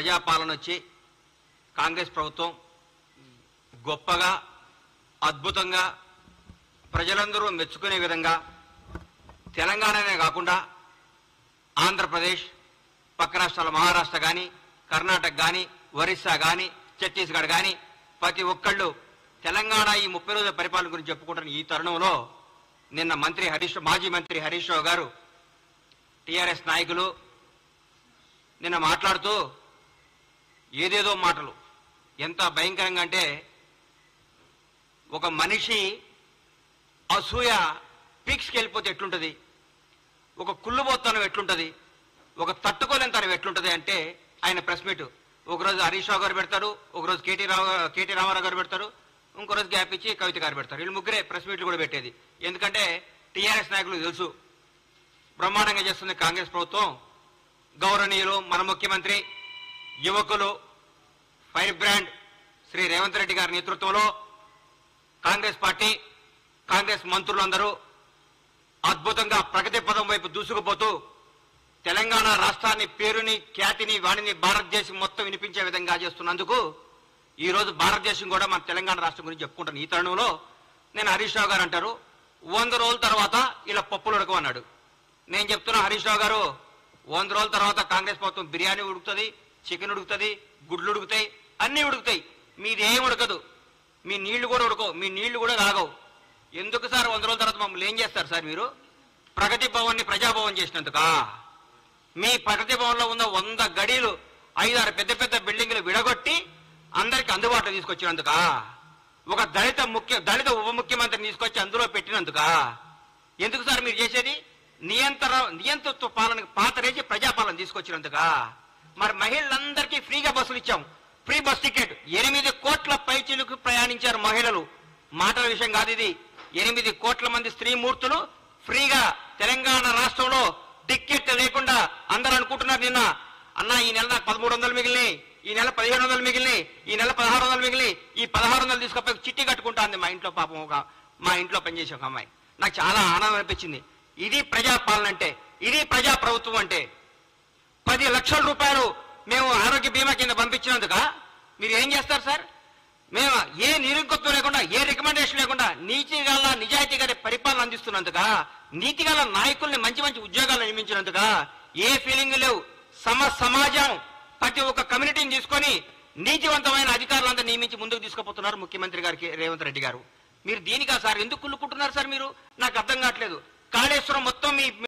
ప్రజాపాలన వచ్చి కాంగ్రెస్ ప్రభుత్వం గొప్పగా అద్భుతంగా ప్రజలందరూ మెచ్చుకునే విధంగా తెలంగాణనే కాకుండా ఆంధ్రప్రదేశ్ పక్క రాష్ట్రాల మహారాష్ట్ర కానీ కర్ణాటక కానీ ఒరిస్సా కానీ ఛత్తీస్గఢ్ కానీ ప్రతి ఒక్కళ్ళు తెలంగాణ ఈ ముప్పై రోజుల పరిపాలన గురించి చెప్పుకుంటున్న ఈ తరుణంలో నిన్న మంత్రి హరీష్ మాజీ మంత్రి హరీష్ రావు గారు టీఆర్ఎస్ నాయకులు నిన్న మాట్లాడుతూ ఏదేదో మాటలు. ఎంత భయంకరంగా అంటే ఒక మనిషి అసూయ పీక్స్కి వెళ్ళిపోతే ఎట్లుంటుంది? ఒక కుళ్ళుబోత్తనం ఎట్లుంటుంది? ఒక తట్టుకోలేనితనం ఎట్లుంటుంది అంటే ఆయన ప్రెస్ మీట్. ఒకరోజు హరీష్ రావు గారు పెడతారు ఒకరోజు కేటీ రావు కేటీ రామారావు గారు పెడతారు ఇంకో రోజు గ్యాప్ ఇచ్చి కవిత గారు పెడతారు. వీళ్ళు ముగ్గురే ప్రెస్ మీట్లు కూడా పెట్టేది. ఎందుకంటే టీఆర్ఎస్ నాయకులు తెలుసు బ్రహ్మాండంగా చేస్తుంది కాంగ్రెస్ ప్రభుత్వం. గౌరవనీయులు మన ముఖ్యమంత్రి యువకులు ఫైర్ బ్రాండ్ శ్రీ రేవంత్ రెడ్డి గారి నేతృత్వంలో కాంగ్రెస్ పార్టీ కాంగ్రెస్ మంత్రులందరూ అద్భుతంగా ప్రగతి పదం వైపు దూసుకుపోతూ తెలంగాణ రాష్ట్రాన్ని పేరుని ఖ్యాతిని వాణిని భారతదేశం మొత్తం వినిపించే విధంగా చేస్తున్నందుకు ఈరోజు భారతదేశం కూడా మన తెలంగాణ రాష్ట్రం గురించి చెప్పుకుంటాను ఈ తరుణంలో నేను హరీష్ రావు గారు అంటారు వంద రోజుల తర్వాత ఇలా పప్పులు ఉడకమన్నాడు. నేను చెప్తున్నా హరీష్ రావు గారు వంద రోజుల తర్వాత కాంగ్రెస్ ప్రభుత్వం బిర్యానీ ఉడుకుతుంది చికెన్ ఉడుకుతుంది గుడ్లు ఉడుకుతాయి అన్నీ ఉడుకుతాయి. మీదేం ఉడకదు. మీ నీళ్ళు కూడా ఉడకవు. మీ నీళ్ళు కూడా రాగవు ఎందుకు సార్ వంద రోజుల తర్వాత మమ్మల్ని ఏం చేస్తారు సార్ మీరు? ప్రగతి భవన్ని ప్రజాభవన్ చేసినందుకా? మీ ప్రగతి భవన్లో ఉన్న వంద గడీలు ఐదారు పెద్ద పెద్ద బిల్డింగ్లు విడగొట్టి అందరికి అందుబాటులో తీసుకొచ్చినందుకా? ఒక దళిత ముఖ్య దళిత ఉప ముఖ్యమంత్రిని తీసుకొచ్చి అందులో పెట్టినందుకా? ఎందుకు సార్ మీరు చేసేది? నియంత్రణ నియంతృత్వ పాలన పాతరేసి ప్రజాపాలన తీసుకొచ్చినందుకా? మరి మహిళలందరికీ ఫ్రీగా బస్సులు ఇచ్చాం. Free bus ticket. ఎనిమిది కోట్ల పైచీలకు ప్రయాణించారు మహిళలు. మాటల విషయం కాదు ఇది. ఎనిమిది కోట్ల మంది స్త్రీమూర్తులు ఫ్రీగా తెలంగాణ రాష్ట్రంలో టిక్కెట్ లేకుండా అందరూ అనుకుంటున్నారు నిన్న. అన్న ఈ నెల నాకు పదమూడు వందలు మిగిలినాయి. ఈ నెల పదిహేను వందలు మిగిలినాయి. ఈ నెల పదహారు వందలు మిగిలి ఈ పదహారు వందలు తీసుకపోయి చిట్టి కట్టుకుంటాంది మా ఇంట్లో పాపం ఒక మా ఇంట్లో పనిచేసే ఒక అమ్మాయి. నాకు చాలా ఆనందం అనిపించింది. ఇది ప్రజాపాలన అంటే ఇది ప్రజా ప్రభుత్వం అంటే లక్షల రూపాయలు మేము ఆరోగ్య బీమా కింద పంపించినందుక మీరు ఏం చేస్తారు సార్? మేము ఏ నిరుంకత్వం లేకుండా ఏ రికమెండేషన్ లేకుండా నీతి గల నిజాయితీ గారి పరిపాలన అందిస్తున్నందుక నీతి గల నాయకుల్ని మంచి మంచి ఉద్యోగాలు నియమించినందుక ఏ ఫీలింగ్ లేవు. సమ సమాజం ప్రతి ఒక్క కమ్యూనిటీని తీసుకొని నీతివంతమైన అధికారులంతా నియమించి ముందుకు తీసుకుపోతున్నారు ముఖ్యమంత్రి గారికి రేవంత్ రెడ్డి గారు. మీరు దీనికా సార్? ఎందుకు కుళ్ళుకుంటున్నారు సార్ మీరు? నాకు అర్థం కావట్లేదు. కాళేశ్వరం మొత్తం మీ